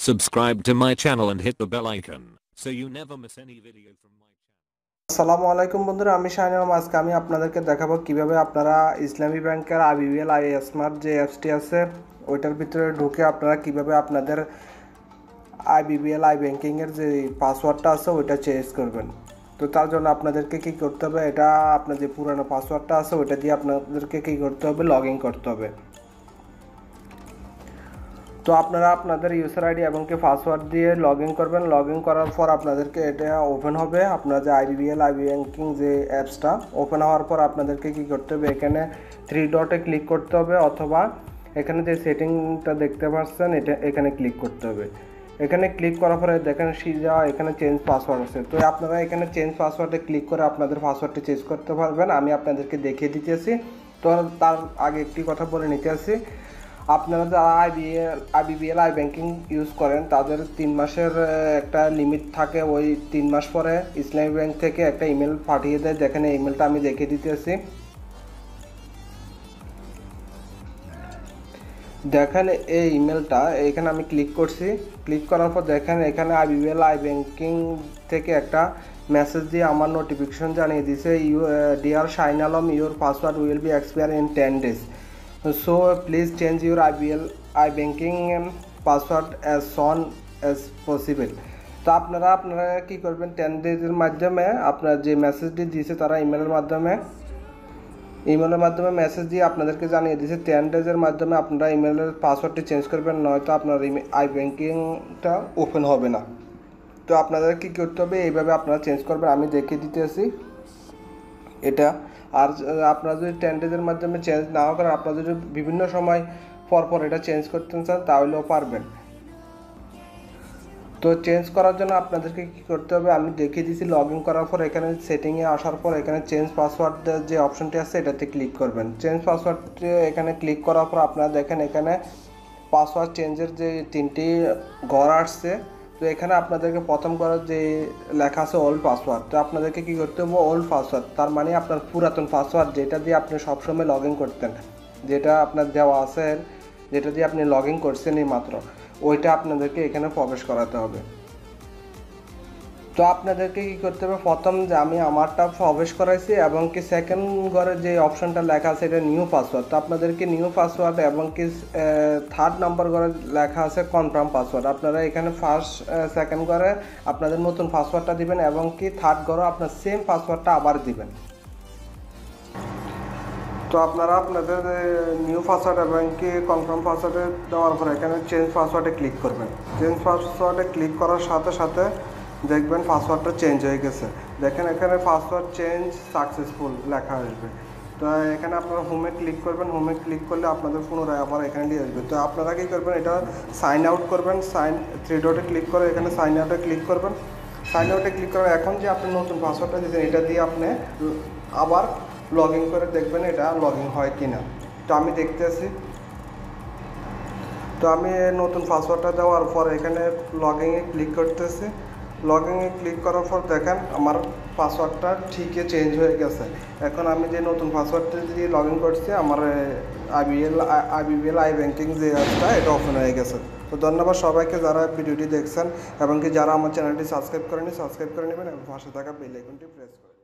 Subscribe to my channel and hit the bell icon, so you never miss any video from my. আসসালামু আলাইকুম বন্ধুরা, আমি শাহিনুর আজকে আমি আপনাদেরকে দেখাবো কীভাবে আপনারা ইসলামী ব্যাংকের আইবিএল আই স্মার্ট যে অ্যাপসটি আছে, ওইটার ভিতরে ঢুকে আপনারা কীভাবে আপনাদের আইবিবিএল আই ব্যাংকিংয়ের যে পাসওয়ার্ডটা আছে, ওইটা চেঞ্জ করবেন। তো তার জন্য আপনাদেরকে কী করতে হবে, এটা আপনার যে পুরানো পাসওয়ার্ডটা আছে, ওইটা দিয়ে আপনাদেরকে কী করতে হবে লগ করতে হবে। তো আপনারা আপনাদের ইউজার আইডি এবং কি পাসওয়ার্ড দিয়ে লগ ইন করবেন। লগ ইন করার পর আপনাদেরকে এটা ওপেন হবে। আপনার যে আইবিবিএল আই ব্যাঙ্কিং যে অ্যাপসটা ওপেন হওয়ার পর আপনাদেরকে কি করতে হবে? এখানে থ্রি ডটে ক্লিক করতে হবে অথবা এখানে যে সেটিংটা দেখতে পাচ্ছেন, এটা এখানে ক্লিক করতে হবে। এখানে ক্লিক করার পরে দেখেন সিজা এখানে চেঞ্জ পাসওয়ার্ড আছে। তো আপনারা এখানে চেঞ্জ পাসওয়ার্ডে ক্লিক করে আপনাদের পাসওয়ার্ডটি চেঞ্জ করতে পারবেন। আমি আপনাদেরকে দেখিয়ে দিতেছি। তো তার আগে একটি কথা বলে নিতে আসি। আপনারা যারা IBL IBBL i banking use করেন, তাদের তিন মাসের একটা লিমিট থাকে। ওই তিন মাস পরে ইসলামী ব্যাংক থেকে একটা ইমেল পাঠিয়ে দেয়। যেখানে ইমেলটা আমি দেখে দিতেছি। দেখেন, এই ইমেলটা এখানে আমি ক্লিক করছি। ক্লিক করার পর দেখেন, এখানে আইবিএল আই ব্যাংকিং থেকে একটা মেসেজ দিয়ে আমার নোটিফিকেশন জানিয়ে দিছে you dear Shain Alam your password will be expire in ten days please change your IBL i banking password as soon as possible তো আপনারা আপনারা কী করবেন? টেন ডেজের মাধ্যমে আপনার যে মেসেজটি দিয়েছে তারা ইমেলের মাধ্যমে ইমেলের মাধ্যমে মেসেজ দিয়ে আপনাদেরকে জানিয়ে দিয়েছে টেন ডেজের মাধ্যমে আপনারা ইমেলের পাসওয়ার্ডটি চেঞ্জ করবেন, নয়তো আপনার আই ব্যাংকিংটা ওপেন হবে না। তো আপনাদের কী করতে হবে? এইভাবে আপনারা চেঞ্জ করবেন, আমি দেখিয়ে দিতেছি। এটা আর আপনারা যদি টেন ডেজের মাধ্যমে চেঞ্জ নাও করেন, আপনারা যদি বিভিন্ন সময় পর পর এটা চেঞ্জ করতে চান তাহলেও পারবেন। তো চেঞ্জ করার জন্য আপনাদেরকে কী করতে হবে? আমি দেখিয়ে দিয়েছি লগ ইন করার পর এখানে সেটিংয়ে আসার পর এখানে চেঞ্জ পাসওয়ার্ড যে অপশনটি আছে, এটাতে ক্লিক করবেন। চেঞ্জ পাসওয়ার্ড এখানে ক্লিক করার পর আপনারা দেখেন এখানে পাসওয়ার্ড চেঞ্জের যে তিনটি ঘর আসছে তো এখানে আপনাদেরকে প্রথম করার যে লেখা আছে ওল্ড পাসওয়ার্ড তো আপনাদেরকে কী করতে হবে? ওল্ড পাসওয়ার্ড তার মানে আপনার পুরাতন পাসওয়ার্ড যেটা দিয়ে আপনি সবসময় লগ ইন করতেন। যেটা আপনার দেওয়া আছে, যেটা দিয়ে আপনি লগ ইন করছেন এই মাত্র, ওইটা আপনাদেরকে এখানে প্রবেশ করাতে হবে। তো আপনাদেরকে কি করতে হবে? প্রথম যে আমি আমারটা প্রবেশ করাইছি এবং কি সেকেন্ড ঘরের যে অপশনটা লেখা আছে এটা নিউ পাসওয়ার্ড তো আপনাদেরকে নিউ পাসওয়ার্ড এবং কি থার্ড নাম্বার ঘরে লেখা আছে কনফার্ম পাসওয়ার্ড আপনারা এখানে ফার্স্ট সেকেন্ড ঘরে আপনাদের নতুন পাসওয়ার্ডটা দিবেন এবং কি থার্ড ঘরে আপনার সেম পাসওয়ার্ডটা আবার দিবেন। তো আপনারা আপনাদের নিউ পাসওয়ার্ড এবং কি কনফার্ম পাসওয়ার্ডে দেওয়ার পর এখানে চেঞ্জ পাসওয়ার্ডে ক্লিক করবেন। চেঞ্জ পাসওয়ার্ডে ক্লিক করার সাথে সাথে দেখবেন পাসওয়ার্ডটা চেঞ্জ হয়ে গেছে। দেখেন এখানে পাসওয়ার্ড চেঞ্জ সাকসেসফুল লেখা আসবে। তো এখানে আপনারা হোমে ক্লিক করবেন হোমে ক্লিক করলে আপনাদের পুনরায় আবার এখানে নিয়ে আসবে। তো আপনারা কী করবেন, এটা সাইন আউট করবেন সাইন থ্রি ডটে ক্লিক করে এখানে সাইন আউটে ক্লিক করবেন। সাইন আউটে ক্লিক করে এখন যে আপনি নতুন পাসওয়ার্ডটা দিয়েছেন, এটা দিয়ে আপনি আবার লগ ইন করে দেখবেন এটা লগ ইন হয় কি না তো আমি দেখতে আসি তো আমি নতুন পাসওয়ার্ডটা দেওয়ার পর এখানে লগ ইনে ক্লিক করতেছি। লগ ইনে ক্লিক করার পর দেখেন আমার পাসওয়ার্ডটা ঠিকই চেঞ্জ হয়ে গেছে। এখন আমি যে নতুন পাসওয়ার্ডটা দিয়ে লগ ইন করছি, আমার আইবিএল আইবিএল আই ব্যাঙ্কিং যে অ্যাপটা, এটা ওপেন হয়ে গেছে। তো ধন্যবাদ সবাইকে যারা ভিডিওটি দেখছেন এবং কি যারা আমার চ্যানেলটি সাবস্ক্রাইব করেনি সাবস্ক্রাইব করে নেবেন এবং পাশে থাকা বেল আইকনটি প্রেস করে